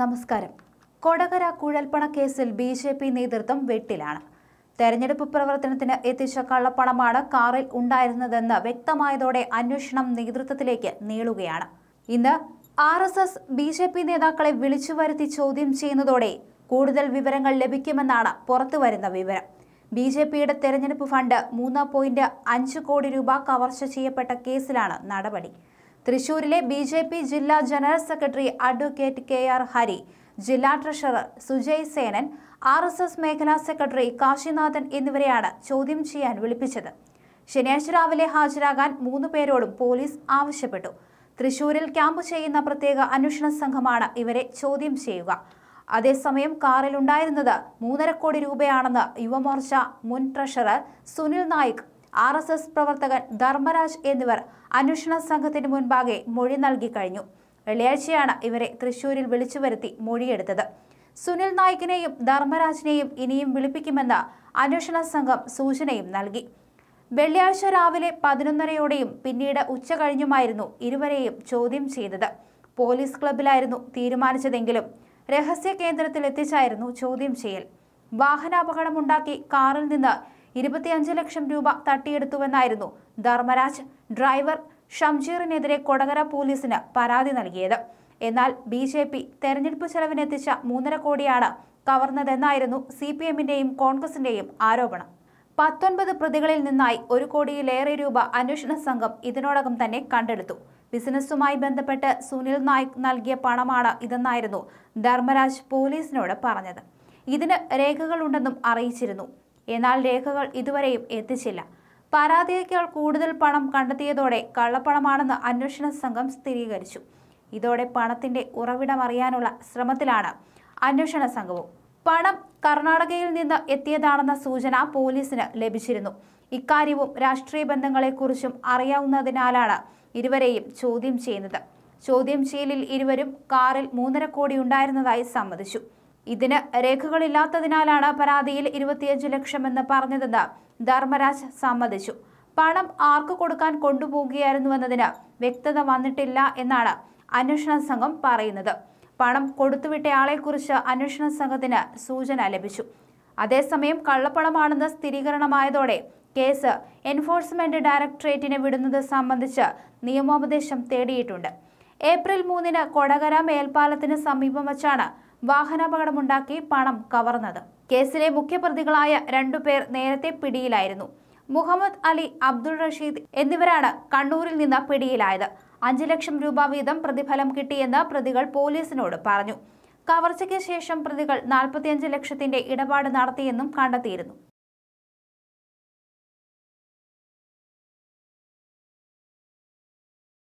നമസ്കാരം. കൊടകര കുഴൽപ്പണ കേസിൽ B J P നേതൃത്വം വെട്ടിലാണ്. തെരഞ്ഞെടുപ്പ് പ്രവർത്തനത്തിന് എത്തിച്ച കള്ളപ്പണമാണ് കാറിൽ ഉണ്ടായിരുന്നതെന്ന് വ്യക്തമായതോടെ അന്വേഷണം നേതൃത്വത്തിലേക്ക് നീളുകയാണ്. ഇന്ന് R S S B J P നേതാക്കളെ വിളിച്ചു വരുത്തി ചോദ്യം ചെയ്യുന്നതോടെ കൂടുതൽ വിവരങ്ങൾ ലഭിക്കുമെന്നാണ് പുറത്തുവരുന്ന വിവരം. ബി ജെ പിയുടെ തെരഞ്ഞെടുപ്പ് ഫണ്ട് മൂന്ന് പോയിന്റ് അഞ്ച് കോടി രൂപ കവർച്ച ചെയ്യപ്പെട്ട കേസിലാണ് നടപടി. തൃശൂരിലെ ബി ജെ പി ജില്ലാ general secretary advocate K R Hari ജില്ലാ treasurer Sujay Senan R S S മേഖലാ സെക്രട്ടറി കാശിനാഥൻ എന്നിവരെയാണ് ചോദ്യം ചെയ്യാൻ വിളിപ്പിച്ചത്. ശനിയാഴ്ച രാവിലെ ഹാജരാകാൻ മൂന്ന് പേരോടും പോലീസ് ആവശ്യപ്പെട്ടു. തൃശൂരിൽ ക്യാമ്പ് ചെയ്യുന്ന പ്രത്യേക അന്വേഷണ സംഘമാണ് ഇവരെ ചോദ്യം ചെയ്യുക. അതേസമയം കാറിലുണ്ടായിരുന്നത് മൂന്നര കോടി രൂപയാണെന്ന് യുവമോർച്ച മുൻ treasurer Sunil Naik R S S പ്രവർത്തകൻ ധർമ്മരാജ് എന്നിവർ അന്വേഷണ സംഘത്തിന് മുൻപാകെ മൊഴി നൽകി കഴിഞ്ഞു. വെള്ളിയാഴ്ചയാണ് ഇവരെ തൃശൂരിൽ വിളിച്ചു വരുത്തി മൊഴിയെടുത്തത്. സുനിൽ നായിക്കിനെയും ധർമ്മരാജിനെയും ഇനിയും വിളിപ്പിക്കുമെന്ന് അന്വേഷണ സംഘം സൂചനയും നൽകി. വെള്ളിയാഴ്ച രാവിലെ പതിനൊന്നരയോടെയും പിന്നീട് ഉച്ച കഴിഞ്ഞുമായിരുന്നു ഇരുവരെയും ചോദ്യം ചെയ്തത്. പോലീസ് ക്ലബിലായിരുന്നു തീരുമാനിച്ചതെങ്കിലും രഹസ്യ കേന്ദ്രത്തിൽ എത്തിച്ചായിരുന്നു ചോദ്യം ചെയ്യൽ. വാഹനാപകടമുണ്ടാക്കി കാറിൽ നിന്ന് ഇരുപത്തിയഞ്ച് ലക്ഷം രൂപ തട്ടിയെടുത്തുവെന്നായിരുന്നു ധർമ്മരാജ് ഡ്രൈവർ ഷംജീറിനെതിരെ കൊടകര പോലീസിന് പരാതി നൽകിയത്. എന്നാൽ ബി ജെ പി തെരഞ്ഞെടുപ്പ് ചെലവിനെത്തിച്ച മൂന്നര കോടിയാണ് കവർന്നതെന്നായിരുന്നു സി പി എമ്മിന്റെയും കോൺഗ്രസിന്റെയും ആരോപണം. പത്തൊൻപത് പ്രതികളിൽ നിന്നായി ഒരു കോടിയിലേറെ രൂപ അന്വേഷണ സംഘം ഇതിനോടകം തന്നെ കണ്ടെടുത്തു. ബിസിനസ്സുമായി ബന്ധപ്പെട്ട് സുനിൽ നായിക് നൽകിയ പണമാണ് ഇതെന്നായിരുന്നു ധർമ്മരാജ് പോലീസിനോട് പറഞ്ഞത്. ഇതിന് രേഖകളുണ്ടെന്നും അറിയിച്ചിരുന്നു. എന്നാൽ രേഖകൾ ഇതുവരെയും എത്തിച്ചില്ല. പരാതിയേക്കാൾ കൂടുതൽ പണം കണ്ടെത്തിയതോടെ കള്ളപ്പണമാണെന്ന് അന്വേഷണ സംഘം സ്ഥിരീകരിച്ചു. ഇതോടെ പണത്തിന്റെ ഉറവിടം അറിയാനുള്ള ശ്രമത്തിലാണ് അന്വേഷണ സംഘവും. പണം കർണാടകയിൽ നിന്ന് എത്തിയതാണെന്ന സൂചന പോലീസിന് ലഭിച്ചിരുന്നു. ഇക്കാര്യവും രാഷ്ട്രീയ ബന്ധങ്ങളെക്കുറിച്ചും അറിയാവുന്നതിനാലാണ് ഇരുവരെയും ചോദ്യം ചെയ്യുന്നത്. ചോദ്യം ചെയ്യലിൽ ഇരുവരും കാറിൽ മൂന്നര കോടി ഉണ്ടായിരുന്നതായി സമ്മതിച്ചു. ഇതിന് രേഖകളില്ലാത്തതിനാലാണ് പരാതിയിൽ ഇരുപത്തിയഞ്ച് ലക്ഷമെന്ന് പറഞ്ഞതെന്ന് ധർമ്മരാജ് സമ്മതിച്ചു. പണം ആർക്ക് കൊടുക്കാൻ കൊണ്ടുപോകുകയായിരുന്നുവെന്നതിന് വ്യക്തത വന്നിട്ടില്ല എന്നാണ് അന്വേഷണ സംഘം പറയുന്നത്. പണം കൊടുത്തുവിട്ടയാളെക്കുറിച്ച് അന്വേഷണ സംഘത്തിന് സൂചന ലഭിച്ചു. അതേസമയം കള്ളപ്പണമാണെന്ന് സ്ഥിരീകരണമായതോടെ കേസ് എൻഫോഴ്സ്മെന്റ് ഡയറക്ടറേറ്റിനെ വിടുന്നത് സംബന്ധിച്ച് നിയമോപദേശം തേടിയിട്ടുണ്ട്. ഏപ്രിൽ മൂന്നിന് കൊടകര മേൽപ്പാലത്തിന് സമീപം വച്ചാണ് വാഹനാപകടമുണ്ടാക്കി പണം കവർന്നത്. കേസിലെ മുഖ്യപ്രതികളായ രണ്ടുപേർ നേരത്തെ പിടിയിലായിരുന്നു. മുഹമ്മദ് അലി അബ്ദുൾ റഷീദ് എന്നിവരാണ് കണ്ണൂരിൽ നിന്ന് പിടിയിലായത്. അഞ്ച് ലക്ഷം രൂപ വീതം പ്രതിഫലം കിട്ടിയെന്ന് പ്രതികൾ പോലീസിനോട് പറഞ്ഞു. കവർച്ചയ്ക്ക് ശേഷം പ്രതികൾ നാൽപ്പത്തിയഞ്ച് ലക്ഷത്തിന്റെ ഇടപാട് നടത്തിയെന്നും കണ്ടെത്തിയിരുന്നു.